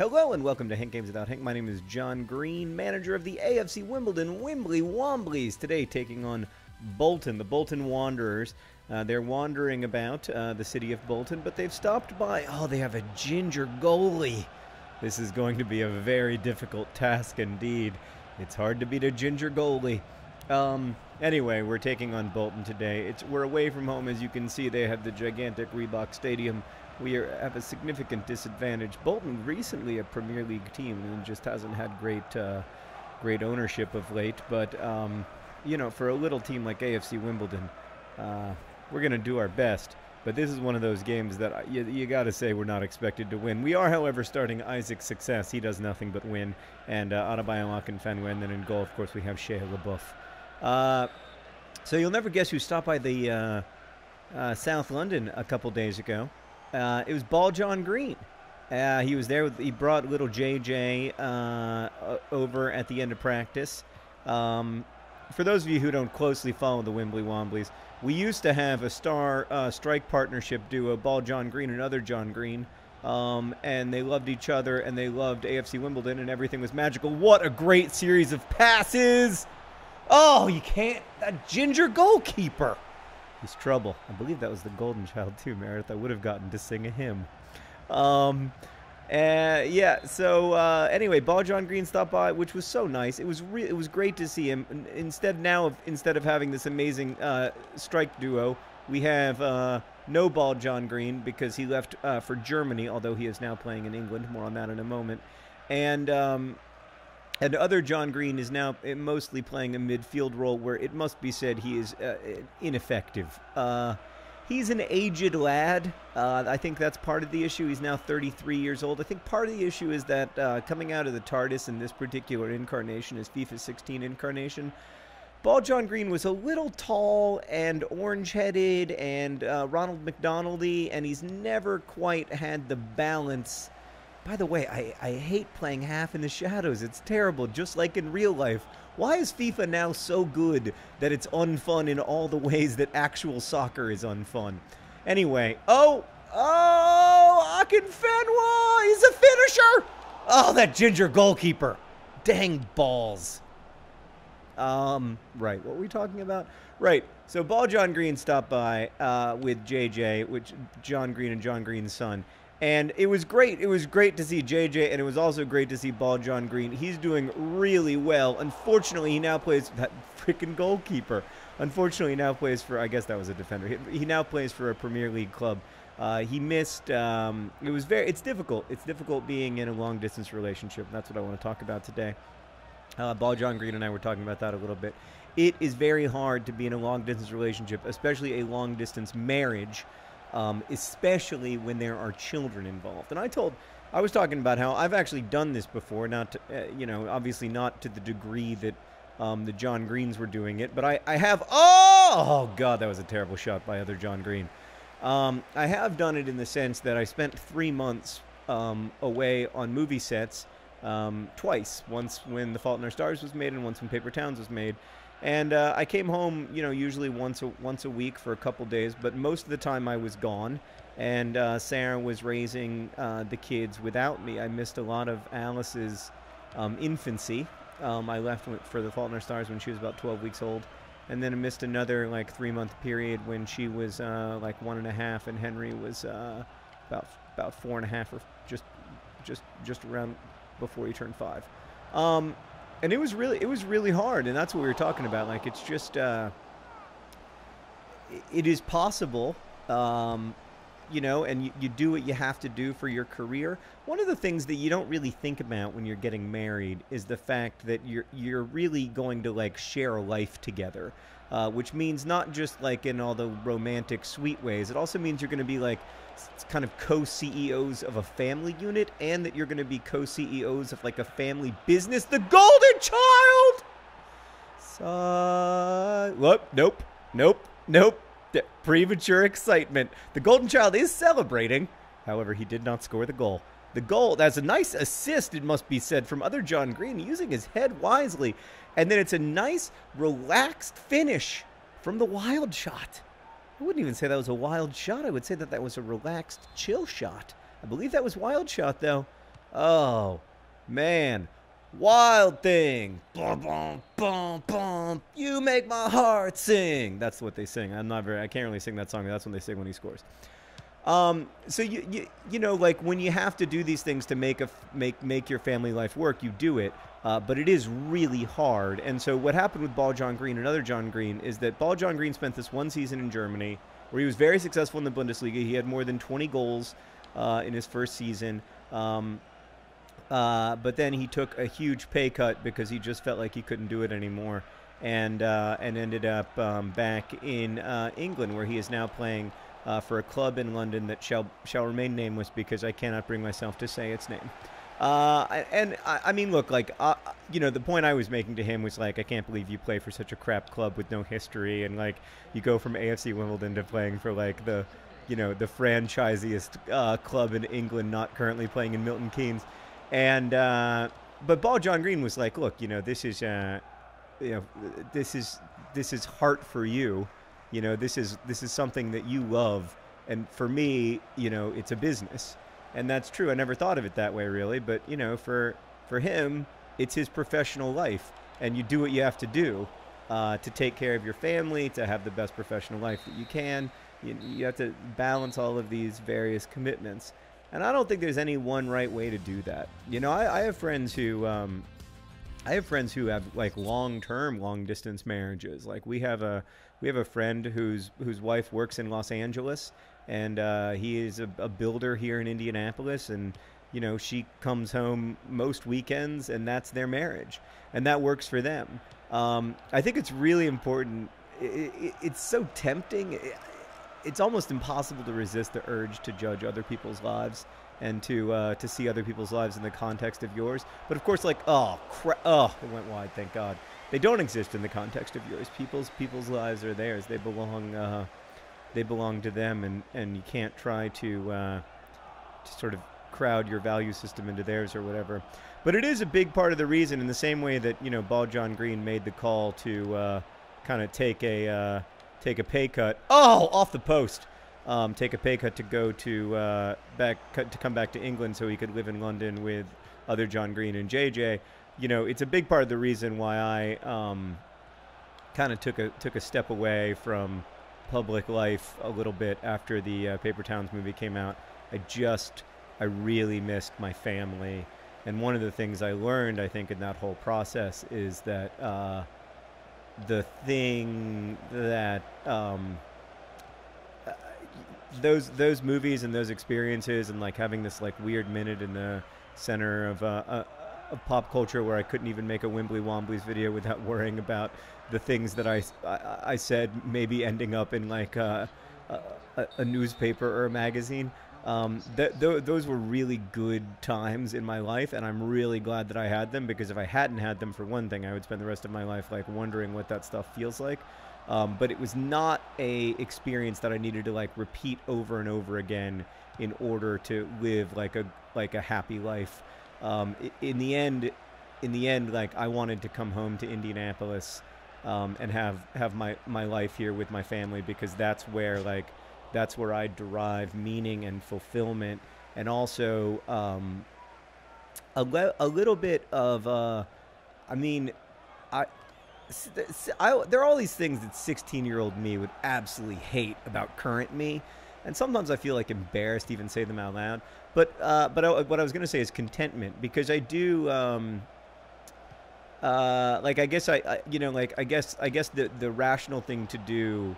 Hello and welcome to Hank Games Without Hank. My name is John Green, manager of the AFC Wimbledon Wimbly Womblys. Today taking on Bolton, the Bolton Wanderers. Uh, they're wandering about uh, the city of Bolton, but they've stopped by. Oh, they have a ginger goalie. This is going to be a very difficult task indeed. It's hard to beat a ginger goalie. Um, anyway, we're taking on Bolton today. It's we're away from home, as you can see. They have the gigantic Reebok Stadium we are, have a significant disadvantage. Bolton recently a Premier League team and just hasn't had great uh, great ownership of late. But um, you know, for a little team like AFC Wimbledon, uh, we're going to do our best. But this is one of those games that you, you got to say we're not expected to win. We are, however, starting Isaac's success. He does nothing but win. And uh, Adebayo Akinfenwa. And then in goal, of course, we have Shea LaBeouf. Uh, so you'll never guess who stopped by the uh, uh, South London a couple days ago. Uh, it was Bald John Green. He was there. With, he brought little JJ over at the end of practice. Um, for those of you who don't closely follow the Wimbly Womblys, we used to have a star uh, strike partnership duo, Bald John Green and other John Green. Um, and they loved each other and they loved AFC Wimbledon and everything was magical. What a great series of passes! Oh, you can't. That ginger goalkeeper. He's trouble. I believe that was the Golden Child too, Meredith. I would have gotten to sing a hymn. Um, uh, yeah. So uh, anyway, Bald John Green stopped by, which was so nice. It was re- it was great to see him. Instead now of instead of having this amazing uh, strike duo, we have uh, no Bald John Green because he left uh, for Germany, although he is now playing in England. More on that in a moment. And um, and other John Green is now eh, mostly playing a midfield role where it must be said he is uh, ineffective. Uh, he's an aged lad. Uh, I think that's part of the issue. He's now 33 years old. I think part of the issue is that uh, coming out of the TARDIS in this particular incarnation, his FIFA 16 incarnation, Bald John Green was a little tall and orange headed and uh, Ronald McDonaldy, and he's never quite had the balance by the way, I, I hate playing half in the shadows. It's terrible, just like in real life. Why is FIFA now so good that it's unfun in all the ways that actual soccer is unfun? Anyway, oh, oh, Akinfenwa, he's a finisher. Oh, that ginger goalkeeper. Dang balls. Um, right, what were we talking about? Right, so Bald John Green stopped by uh, with JJ, which John Green and John Green's son. And it was great. It was great to see JJ, and it was also great to see Bald John Green. He's doing really well. Unfortunately, he now plays that freaking goalkeeper. Unfortunately, he now plays for, I guess that was a defender. He, he now plays for a Premier League club. Uh, he missed. Um, it was very. It's difficult. It's difficult being in a long distance relationship. That's what I want to talk about today. Uh, Bald John Green and I were talking about that a little bit. It is very hard to be in a long distance relationship, especially a long distance marriage um, especially when there are children involved. And I told, I was talking about how I've actually done this before, not, to, uh, you know, obviously not to the degree that um, the John Greens were doing it, but I, I have, oh, oh, God, that was a terrible shot by other John Green. Um, I have done it in the sense that I spent three months um, away on movie sets um, twice. Once when The Fault in Our Stars was made, and once when Paper Towns was made. And uh, I came home, you know, usually once a, once a week for a couple days, but most of the time I was gone. And uh, Sarah was raising uh, the kids without me. I missed a lot of Alice's um, infancy. Um, I left for The Fault in Our Stars when she was about 12 weeks old. And then I missed another like three month period when she was uh, like one and a half, and Henry was uh, about about four and a half, or just just just around before he turned five. Um, and it was really it was really hard and that's what we were talking about like it's just uh, it is possible um, you know and you, you do what you have to do for your career one of the things that you don't really think about when you're getting married is the fact that you're you're really going to like share a life together uh, which means not just like in all the romantic sweet ways it also means you're going to be like kind of co-CEOs of a family unit and that you're going to be co-CEOs of like a family business. The Golden Child. So, whoop, nope, nope, nope. Premature excitement. The Golden Child is celebrating. However, he did not score the goal. The goal, that's a nice assist, it must be said, from other John Green, using his head wisely. And then it's a nice, relaxed finish from the wild shot. I wouldn't even say that was a wild shot. I would say that that was a relaxed, chill shot. I believe that was wild shot, though. Oh, man. Wild thing. Bum, bum, bum, bum. You make my heart sing. That's what they sing. I'm not very, I can't really sing that song. That's when they sing when he scores. Um, so you, you you know like when you have to do these things to make a make make your family life work, you do it. Uh, but it is really hard. And so what happened with Bald John Green, another John Green, is that Bald John Green spent this one season in Germany where he was very successful in the Bundesliga. He had more than 20 goals uh, in his first season. Um, uh, but then he took a huge pay cut because he just felt like he couldn't do it anymore, and uh, and ended up um, back in uh, England, where he is now playing uh, for a club in London that shall shall remain nameless because I cannot bring myself to say its name. Uh, and I, I, mean, look, like, uh, you know, the point I was making to him was like, I can't believe you play for such a crap club with no history, and like, you go from AFC Wimbledon to playing for like the, you know, the franchisiest club in England, not currently playing in Milton Keynes, and uh, but Bald John Green was like, look, you know, this is, uh, you know, this is this is heart for you, you know, this is this is something that you love, and for me, you know, it's a business and that's true. I never thought of it that way, really. But you know, for for him, it's his professional life, and you do what you have to do uh, to take care of your family, to have the best professional life that you can. You, you have to balance all of these various commitments, and I don't think there's any one right way to do that. You know, I, I have friends who. Um, I have friends who have like long-term, long-distance marriages. Like we have a we have a friend whose whose wife works in Los Angeles, and uh, he is a, a, builder here in Indianapolis, and you know she comes home most weekends, and that's their marriage, and that works for them. Um, I think it's really important. It, it, it's so tempting. It, it's almost impossible to resist the urge to judge other people's lives and to uh, to see other people's lives in the context of yours. But of course, like oh crap, oh it went wide. Thank God. They don't exist in the context of yours. People's people's lives are theirs. They belong. Uh, they belong to them, and, and you can't try to, uh, to sort of crowd your value system into theirs or whatever. But it is a big part of the reason, in the same way that you know, Bald John Green made the call to uh, kind of take a uh, take a pay cut. Oh, off the post. Um, take a pay cut to go to uh, back to come back to England so he could live in London with other John Green and JJ. You know, it's a big part of the reason why I um, kind of took a took a step away from public life a little bit after the uh, Paper Towns movie came out. I just, I really missed my family. And one of the things I learned, I think, in that whole process is that uh, the thing that um, uh, those those movies and those experiences and like having this like weird minute in the center of uh, uh of pop culture where I couldn't even make a Wimbly Womblys video without worrying about the things that I, I, I said maybe ending up in like a, a, a newspaper or a magazine. Um, th- th- those were really good times in my life, and I'm really glad that I had them because if I hadn't had them, for one thing, I would spend the rest of my life like wondering what that stuff feels like. Um, but it was not a experience that I needed to like repeat over and over again in order to live like a like a happy life um, in the end, in the end, like I wanted to come home to Indianapolis um, and have have my my life here with my family because that's where like that's where I derive meaning and fulfillment, and also um, a le- a little bit of uh, I mean, I. I, there are all these things that 16 year old me would absolutely hate about current me and sometimes I feel like embarrassed to even say them out loud. But uh, but I, what I was going to say is contentment because I do. Um, uh, like I guess I, I, you know like I guess I guess the the rational thing to do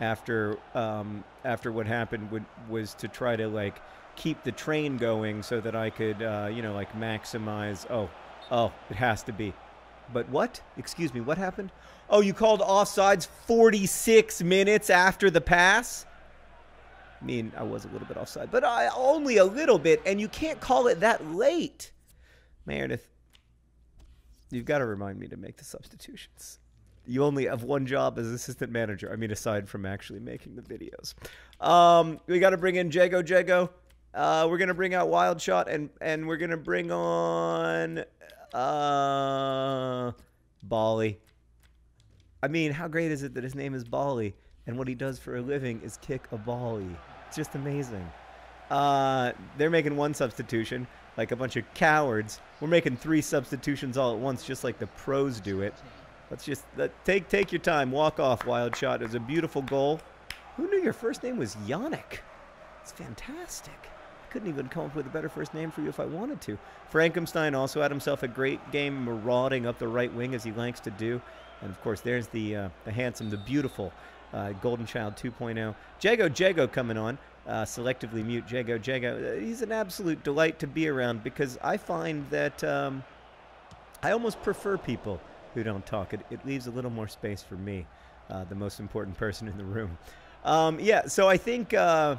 after um, after what happened would was to try to like keep the train going so that I could uh, you know like maximize oh oh it has to be but what excuse me what happened oh you called offsides 46 minutes after the pass I mean, I was a little bit offside, but I only a little bit, and you can't call it that late. Meredith, you've got to remind me to make the substitutions. You only have one job as assistant manager. I mean, aside from actually making the videos. Um, we got to bring in Jago Jago. Uh, we're gonna bring out Wild Shot, and and we're gonna bring on uh, Bali. I mean, how great is it that his name is Bali, and what he does for a living is kick a Bali? It's just amazing. Uh, they're making one substitution. like a bunch of cowards. We're making three substitutions all at once, just like the pros do it. Let's just let, take take your time. Walk off, wild shot. It was a beautiful goal. Who knew your first name was Yannick? It's fantastic. I couldn't even come up with a better first name for you if I wanted to. Frankenstein also had himself a great game marauding up the right wing as he likes to do. And of course, there's the uh, the handsome, the beautiful uh, Golden Child 2.0. Jago Jago coming on. Uh, selectively mute Jago Jago. Uh, he's an absolute delight to be around because I find that um, I almost prefer people who don't talk. It, it leaves a little more space for me, uh, the most important person in the room. Um, yeah, so I think uh,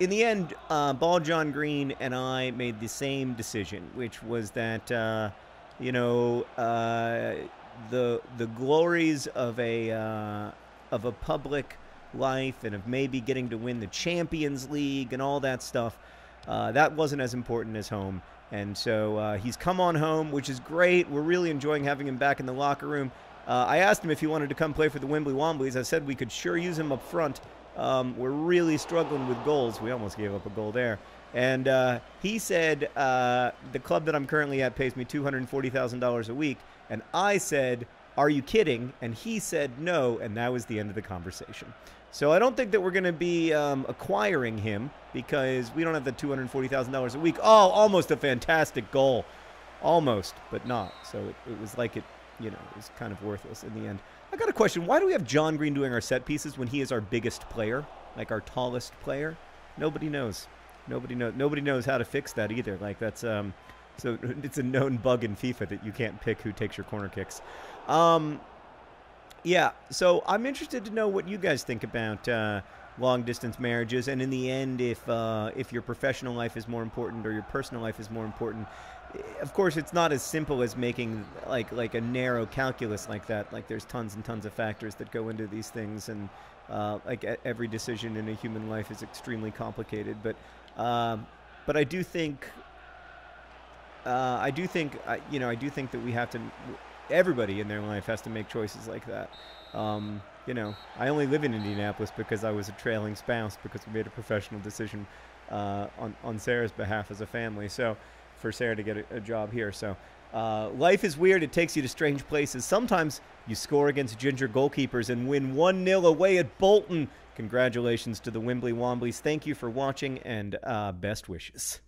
in the end, uh, Bald John Green and I made the same decision, which was that uh, you know uh, the the glories of a uh, of a public life and of maybe getting to win the Champions League and all that stuff. Uh, that wasn't as important as home. And so uh, he's come on home, which is great. We're really enjoying having him back in the locker room. Uh, I asked him if he wanted to come play for the Wimbly Womblys. I said we could sure use him up front. Um, we're really struggling with goals. We almost gave up a goal there. And uh, he said uh, the club that I'm currently at pays me $240,000 a week. And I said, Are you kidding? And he said no. And that was the end of the conversation. So I don't think that we're going to be um, acquiring him because we don't have the $240,000 a week. Oh, almost a fantastic goal. Almost, but not. So it, it, was like it, you know, it was kind of worthless in the end. I got a question. Why do we have John Green doing our set pieces when he is our biggest player, like our tallest player? Nobody knows. Nobody knows. Nobody knows how to fix that either. Like that's um, so it's a known bug in FIFA that you can't pick who takes your corner kicks. Um, yeah, so I'm interested to know what you guys think about uh, long distance marriages, and in the end, if uh, if your professional life is more important or your personal life is more important. Of course, it's not as simple as making like like a narrow calculus like that. Like there's tons and tons of factors that go into these things, and uh, like every decision in a human life is extremely complicated. But um, but I do think uh, I do think you know I do think that we have to everybody in their life has to make choices like that. Um, you know, I only live in Indianapolis because I was a trailing spouse because we made a professional decision uh, on on Sarah's behalf as a family. So for Sarah to get a, a job here, so. Uh, life is weird. It takes you to strange places. Sometimes you score against ginger goalkeepers and win 1 0 away at Bolton. Congratulations to the Wimbly Womblys. Thank you for watching and uh, best wishes.